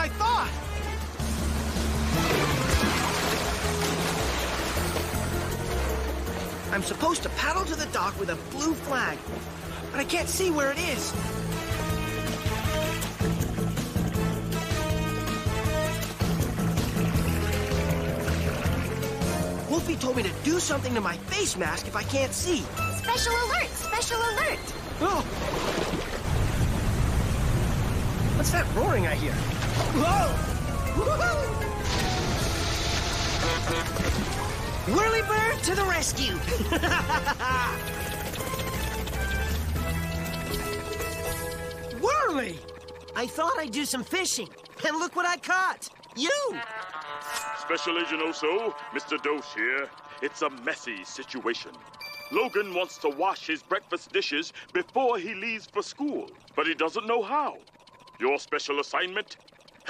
I thought! I'm supposed to paddle to the dock with a blue flag, but I can't see where it is. Wolfie told me to do something to my face mask if I can't see. Special alert! Special alert! Oh! What's that roaring I hear? Whoa! Whirly Bird to the rescue! Whirly! I thought I'd do some fishing, and look what I caught! You! Special Agent Oso, Mr. Dos here. It's a messy situation. Logan wants to wash his breakfast dishes before he leaves for school, but he doesn't know how. Your special assignment?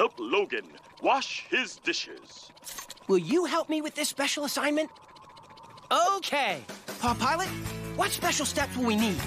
Help Logan wash his dishes. Will you help me with this special assignment? Okay. Paw Pilot, what special steps will we need?